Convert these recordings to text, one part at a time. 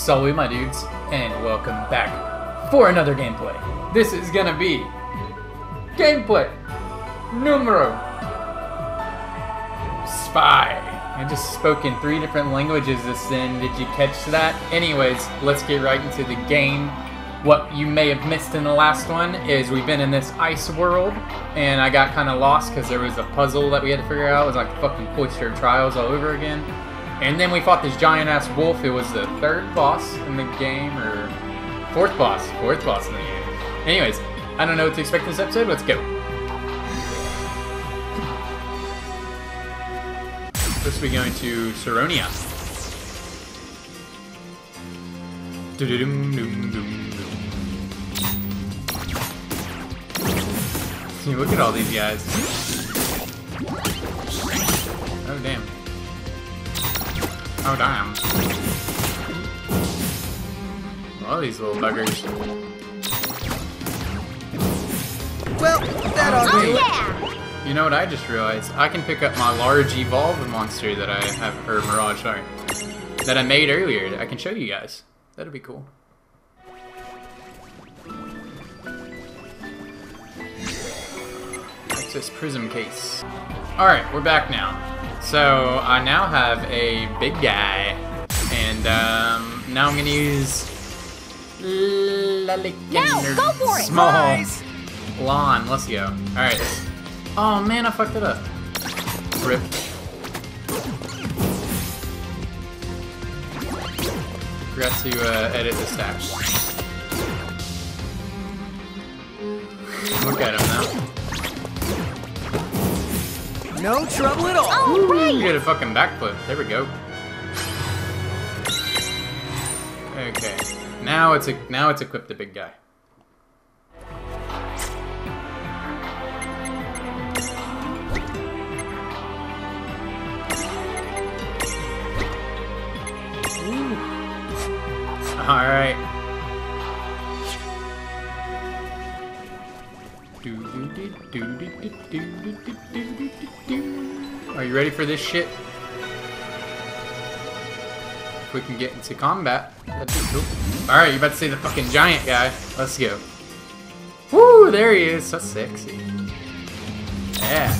Salute my dudes, and welcome back for another gameplay. This is gonna be gameplay numero spy. I just spoke in three different languages this then. Did you catch that? Anyways, let's get right into the game. What you may have missed in the last one is we've been in this ice world, and I got kind of lost because there was a puzzle that we had to figure out. It was like fucking Cloister Trials all over again. And then we fought this giant ass wolf. It was the third boss in the game, or fourth boss. Fourth boss in the game. Anyways, I don't know what to expect in this episode. Let's go. First, we going to Saronia. See, look at all these guys. Oh, damn. All these little buggers. Well, that ought to Oh. Yeah! You know what I just realized? I can pick up my large evolved monster that I have, or Mirage, sorry, that I made earlier. I can show you guys. That'd be cool. Access prism case. Alright, we're back now. So, I now have a big guy. And, um, now I'm gonna use... Lilikin, Now, go for it! Small. Nice. Lann, let's go. Alright. Oh man, I fucked it up. Rip. Forgot to uh, edit the stats. Look at him now. No trouble at all. All You right! get a fucking backflip. There we go. Okay. Now it's a now it's equipped the big guy. All right. Are you ready for this shit? If we can get into combat, cool. Alright, you about to see the fucking giant guy. Let's go. Woo, there he is. So sexy. Yeah.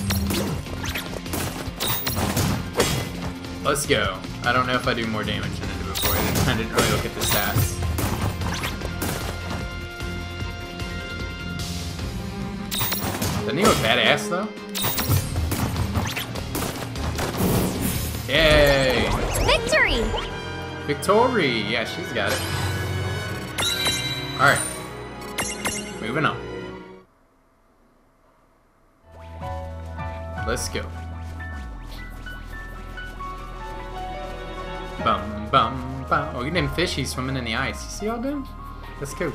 Let's go. I don't know if I do more damage than I did before. I didn't really look at the stats. Doesn't he look badass though? Yay! Victory! Victory! Yeah, she's got it. Alright. Moving on. Let's go. Bum bum bum. Oh, look at them fishies swimming in the ice. You see all them? Let's go.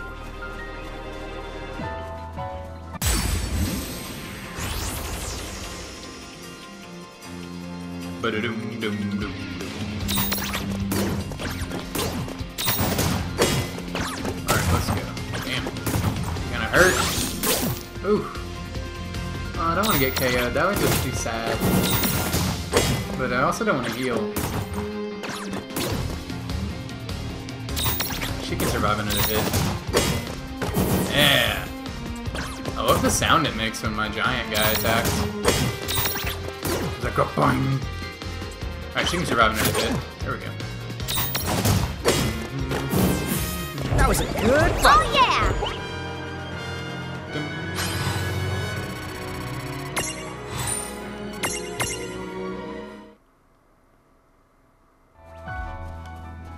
Alright, let's go. Damn. Gonna hurt. Ooh. Oh, I don't want to get KO'd. That would just be sad. But I also don't want to heal. She can survive another hit. Yeah. I love the sound it makes when my giant guy attacks. It's like a boing. Alright, she can survive another hit. There we go. That was a good oh, fight. Oh yeah!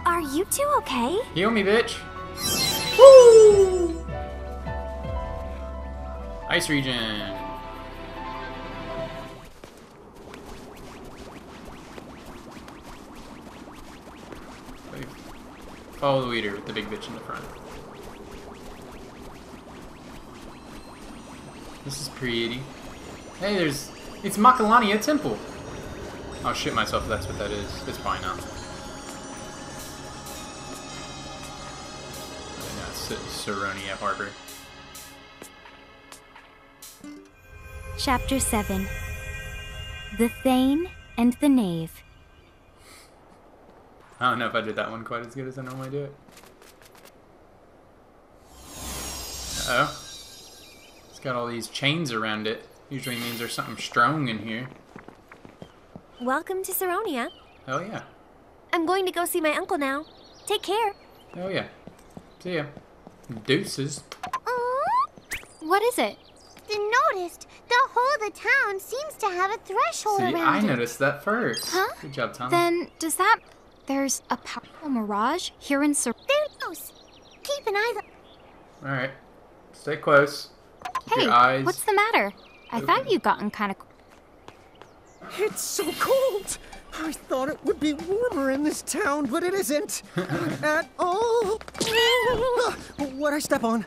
Are you two okay? Heal me, bitch. Woo! Ice region. Follow the leader with the big bitch in the front. This is pretty. Hey, there's. It's Macalania Temple. I'll shit myself if that's what that is. It's probably not. Saronia Harbor. Chapter 7 The Thane and the Knave. I don't know if I did that one quite as good as I normally do it. Uh oh. It's got all these chains around it. Usually means there's something strong in here. Welcome to Saronia. Oh yeah. I'm going to go see my uncle now. Take care. Oh yeah. See ya. Deuces. Oh what is it? noticed the whole of the town seems to have a threshold See, around I it. noticed that first. Huh? Good job, Tom. Then does that there's a powerful mirage here in Sar- They're close. Keep an eye. All right. Stay close. Keep Hey, your eyes. what's the matter? I thought you'd gotten kind of It's so cold. I thought it would be warmer in this town, but it isn't. Not at all. What I step on?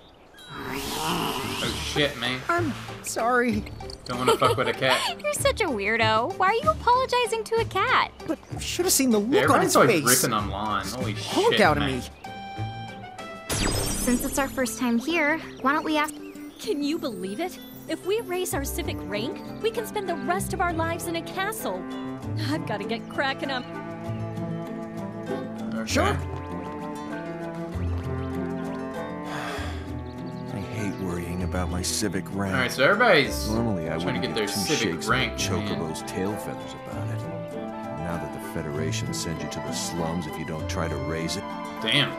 Oh shit, man. I'm sorry, Don't want to fuck with a cat. You're such a weirdo. Why are you apologizing to a cat? but should have seen the Yeah, look on his everybody's always face. ripping on Lann. Holy Hulk shit, out of me. Since it's our first time here, why don't we ask Can you believe it? If we raise our civic rank, we can spend the rest of our lives in a castle. I've got to get cracking up. Okay. Sure. About my civic rank. All right, so everybody's Normally, I trying to wouldn't get their two civic shakes rank. chocobo's tail feathers about it. Now that the Federation sends you to the slums if you don't try to raise it, Damn.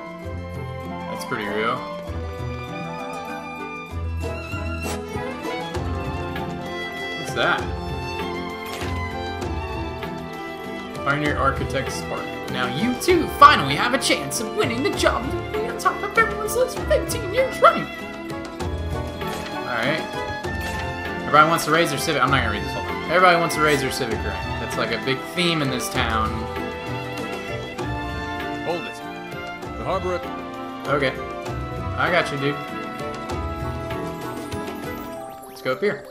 That's pretty real. What's that? Pioneer Architect Spark. Now you too finally have a chance of winning the job of being on top of everyone's list for 15 years running. Alright. Everybody wants to raise their civic. I'm not gonna read this whole thing. Everybody wants to raise their civic rank. That's like a big theme in this town. Hold it. The harbor Okay. I got you, dude. Let's go up here.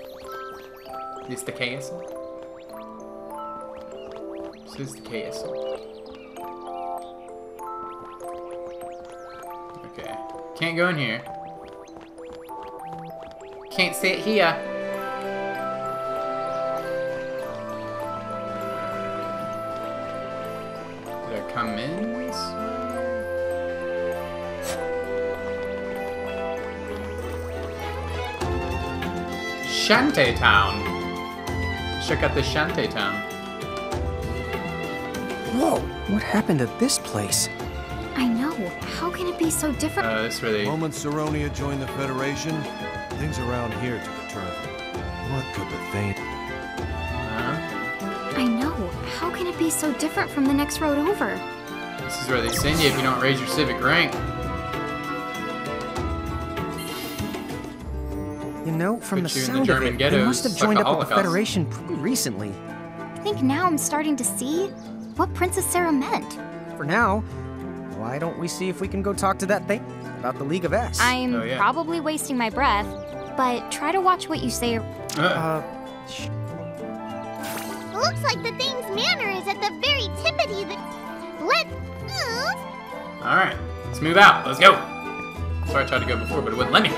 Is this the castle? This is the castle. Okay. Can't go in here. Can't sit here. Did I come in? Shanty Town. Check out the Shanty Town. Whoa, what happened to this place? I know. How can it be so different? Uh, this really. the moment Saronia joined the Federation, things around here took a turn. What could the Thane? Uh, I know. How can it be so different from the next road over? this is where they send you if you don't raise your civic rank. You know, from Put the you in the sound of it, ghettos, they must have joined the up with the Federation pretty recently. I think now I'm starting to see what Princess Sarah meant. For now, why don't we see if we can go talk to that thing about the League of S? I'm Oh, yeah. probably wasting my breath, but try to watch what you say. Uh, Uh, Looks like the thing's manor is at the very tippity the. Let's move. Alright, let's move out. Let's go. Sorry I tried to go before, but it wouldn't let me.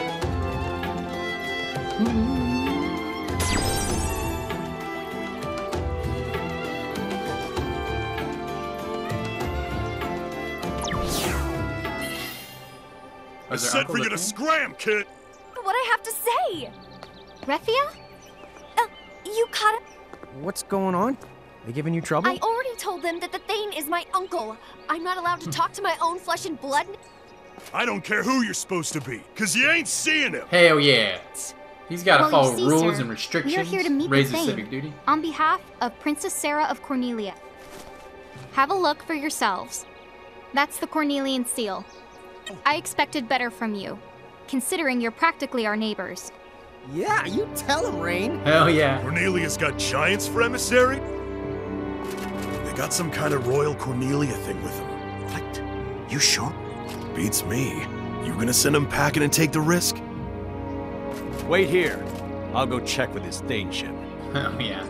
I Is said for you to scram, kid. What I have to say? Refia? Uh, you caught up. what's going on? They giving you trouble? I already told them that the Thane is my uncle. I'm not allowed to talk to my own flesh and blood. I don't care who you're supposed to be, cause you ain't seeing him. Hell yeah. He's got to Well, follow see, rules sir, and restrictions. We're here to meet raise the Thane civic duty. on behalf of Princess Sarah of Cornelia. Have a look for yourselves. That's the Cornelian seal. I expected better from you, considering you're practically our neighbors. yeah, you tell him, Reynn. Hell yeah. Cornelia's got giants for emissary? They got some kind of royal Cornelia thing with them. What? You sure? Beats me. You gonna send him packing and take the risk? Wait here. I'll go check with his Thane ship. Hell yeah.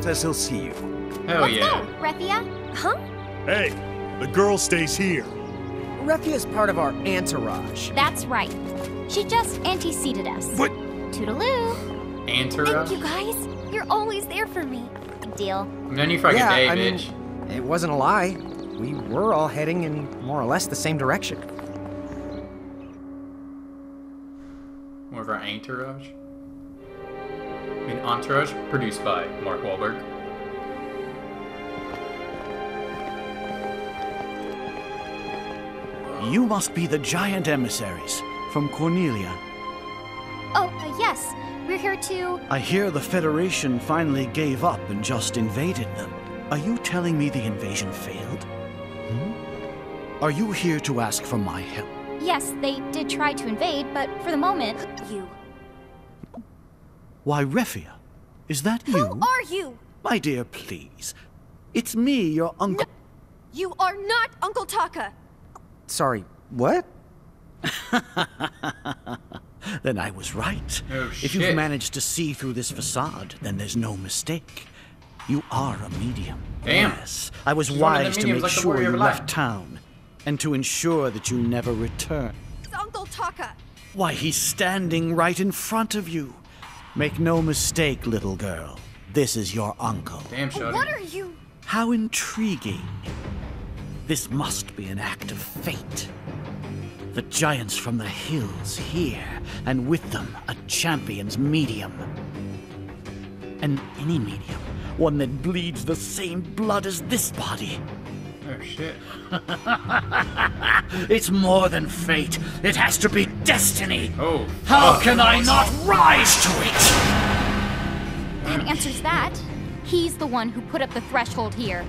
Says he'll see you. Hell Let's yeah. go, Refia. Huh? Hey, the girl stays here. Refia is part of our entourage. That's right. She just anteceded us. What? Toodaloo. Antura. Thank you guys. You're always there for me. Deal. I've known you for like yeah, a day, I bitch. mean, it wasn't a lie. We were all heading in more or less the same direction. More of our entourage. I mean, Entourage, produced by Mark Wahlberg. You must be the giant emissaries from Cornelia. Oh, uh, yes. We're here to. I hear the Federation finally gave up and just invaded them. Are you telling me the invasion failed? Hmm? Are you here to ask for my help? Yes, they did try to invade, but for the moment. You. Why, Refia, is that you? Who are you? My dear, please. It's me, your uncle. You are not Uncle Takka. Sorry, what? Then I was right. Oh, If you've managed to see through this facade, then there's no mistake. You are a medium. Damn. Yes. I was She's one of the wise to make like sure you of Light. left town and to ensure that you never return. It's Uncle Takka. Why, he's standing right in front of you. Make no mistake, little girl. This is your uncle. Damn, Shotty. What are you? How intriguing. This must be an act of fate. The giants from the hills here, and with them a champion's medium. And any medium, one that bleeds the same blood as this body. Oh, shit. It's more than fate. It has to be destiny. Oh. How fuck. can I not rise to it? That answers that. He's the one who put up the threshold here.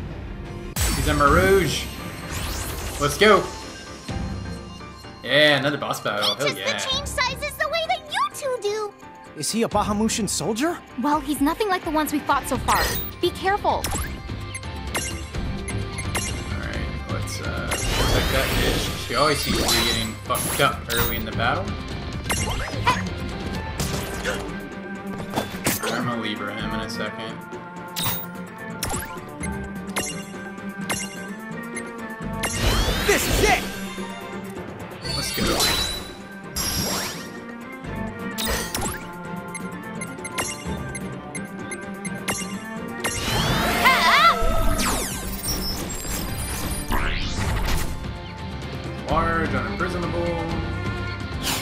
He's a Marouge. Let's go. Yeah, another boss battle. Hell Just yeah. the change sizes the way that you two do. Is he a Bahamutian soldier? Well, he's nothing like the ones we fought so far. Be careful. Alright, let's uh, protect that bitch. She always seems to be getting fucked up early in the battle. I'm gonna leave her him in a second. This is it! Let's go. Large, unimprisonable.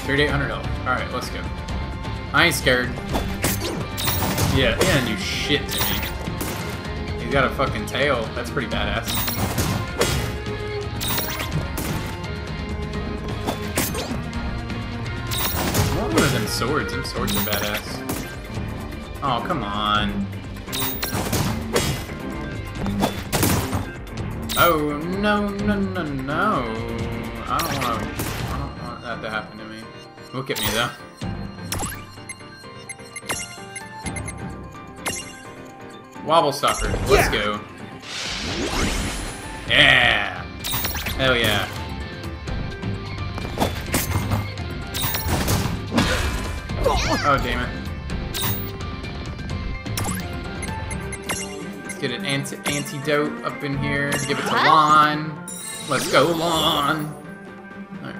$3,800. Alright, let's go. I ain't scared. Yeah, he didn't shit to me. He's got a fucking tail. That's pretty badass. One of them swords? Them swords are badass. Oh, come on. Oh, no, no, no, no. I don't want to... I don't want that to happen to me. Look at me, though. Wobble stopper. Let's go. Yeah. Hell yeah. Oh, damn it. Let's get an anti antidote up in here. Give it to Lann. Let's go, Lann. Alright.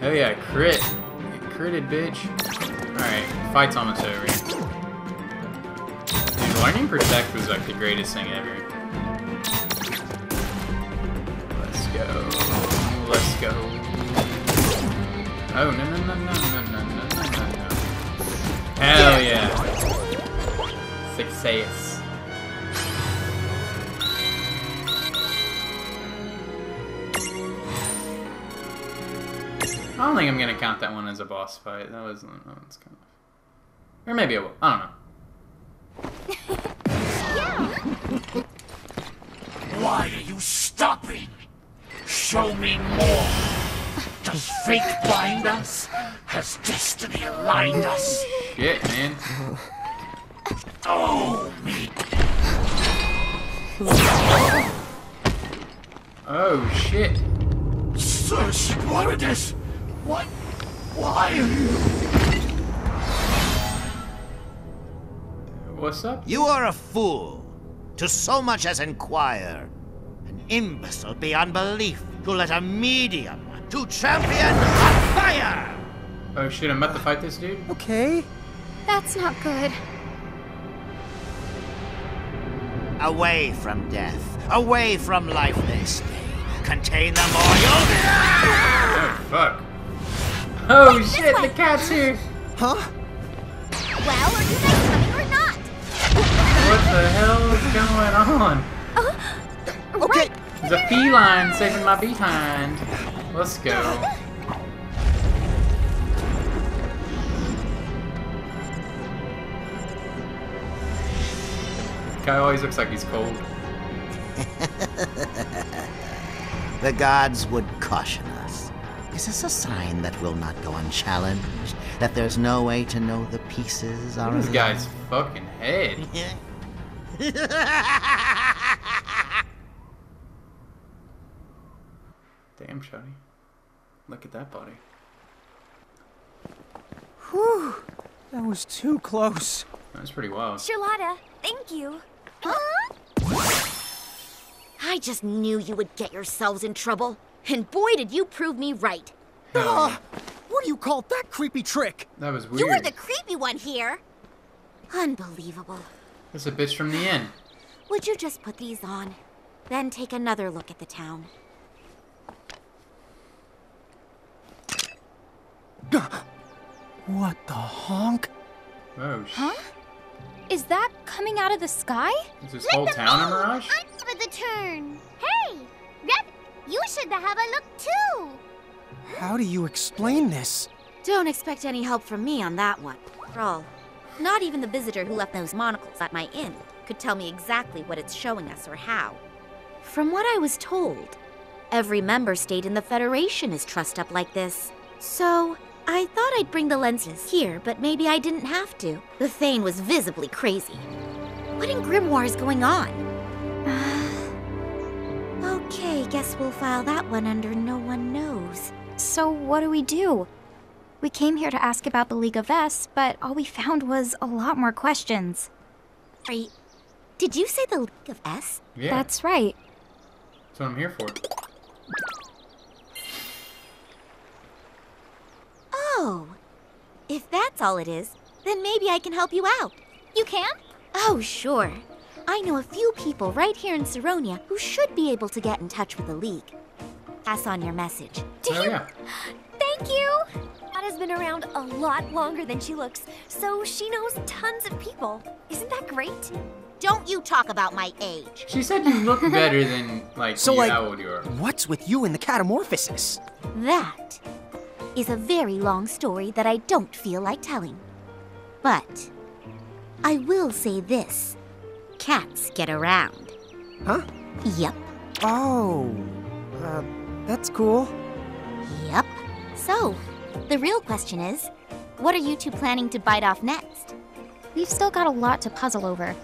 Hell yeah, crit. Get critted, bitch. Alright, fight's almost over. Dude, learning Protect was like the greatest thing ever. Let's go. Let's go. Oh, no, no, no, no, no, no, no, no, no, no. Hell yeah. Success. I don't think I'm gonna count that one as a boss fight. That was, that was kind of, or maybe I will. I don't know. Why are you stopping? Show me more. Does fate bind us? Has destiny aligned us? Shit, man. Oh, me. Oh shit. Sir Segwarides, what? Why are you? What's up? You are a fool to so much as inquire. An imbecile beyond belief to let a medium to champion a fire! Oh shit, I'm about to fight this dude. Okay. That's not good. Away from death. Away from life they stay. Contain them or you'll be... Oh, fuck. Oh shit, the cat's here! Huh? Well, are you guys coming or not? What the hell is going on? Uh, okay. There's a feline saving my behind. Let's go. Guy always looks like he's cold. The gods would caution us. Is this a sign that will not go unchallenged? That there's no way to know the pieces are This guy's fucking head. Damn, Shotty. Look at that body. Whew. That was too close. That's pretty wild. Charlotta, thank you. Huh? I just knew you would get yourselves in trouble. And boy, did you prove me right. Ah, what do you call that creepy trick? That was weird. You were the creepy one here. Unbelievable. That's a bitch from the inn. Would you just put these on? Then take another look at the town. What the honk? Oh, sh- Huh? Is that coming out of the sky? Is this whole town a mirage? I'm for the turn. Hey, Rep, you should have a look too. How do you explain this? Don't expect any help from me on that one. After all, not even the visitor who left those monocles at my inn could tell me exactly what it's showing us or how. From what I was told, every member state in the Federation is trussed up like this. So, I thought I'd bring the lenses here, but maybe I didn't have to. The Thane was visibly crazy. What in Grymoire is going on? okay, guess we'll file that one under no one knows. So what do we do? We came here to ask about the League of S, but all we found was a lot more questions. Wait, did you say the League of S? Yeah. That's right. That's what I'm here for. Oh, if that's all it is, then maybe I can help you out. You can? Oh, sure. I know a few people right here in Saronia who should be able to get in touch with the League. Pass on your message. Do Oh, yeah. Thank you! Anna's been around a lot longer than she looks, so she knows tons of people. Isn't that great? Don't you talk about my age. She said you look better than, like, So, you- like, how old you are. What's with you and the catamorphosis? That is a very long story that I don't feel like telling. But I will say this cats get around. Huh? Yep, Oh, uh, that's cool. yep. So, the real question is what are you two planning to bite off next? We've still got a lot to puzzle over.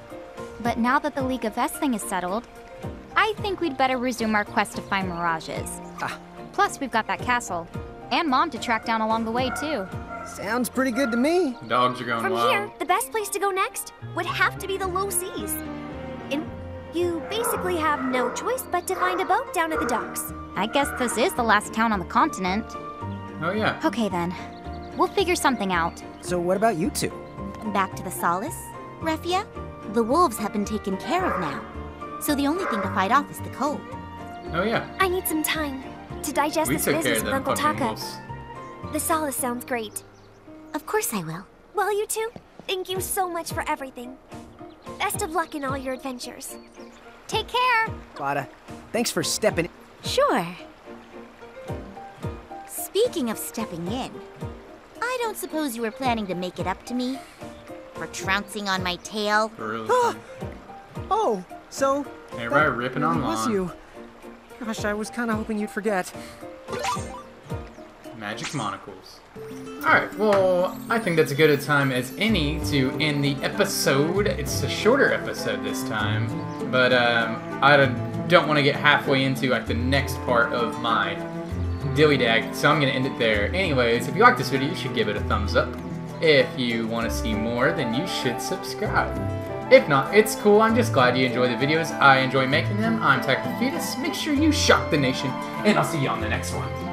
But now that the League of S thing is settled, I think we'd better resume our quest to find mirages. Ah. Plus, we've got that castle. And Mom to track down along the way, too. Sounds pretty good to me. Dogs are going From wild. here, the best place to go next would have to be the low seas. And you basically have no choice but to find a boat down at the docks. I guess this is the last town on the continent. Oh, yeah. Okay, then. We'll figure something out. So, what about you two? Back to the Solace, Refia? The wolves have been taken care of now. So the only thing to fight off is the cold. Oh, yeah. I need some time to digest We this business with Uncle Takka. wolves. The solace sounds great. Of course I will. Well, you two, thank you so much for everything. Best of luck in all your adventures. Take care! Lada, thanks for stepping Sure. Speaking of stepping in, I don't suppose you were planning to make it up to me? For trouncing on my tail? For real. Oh, so Everybody ripping on really was you. Gosh, I was kind of hoping you'd forget. Magic monocles. Alright, well, I think that's a good a time as any to end the episode. It's a shorter episode this time, but um, I don't- don't want to get halfway into like the next part of my dilly dag, so I'm going to end it there. Anyways, if you like this video, you should give it a thumbs up. If you want to see more, then you should subscribe. If not, it's cool. I'm just glad you enjoy the videos. I enjoy making them. I'm Tactical Fetus. Make sure you shock the nation, and I'll see you on the next one.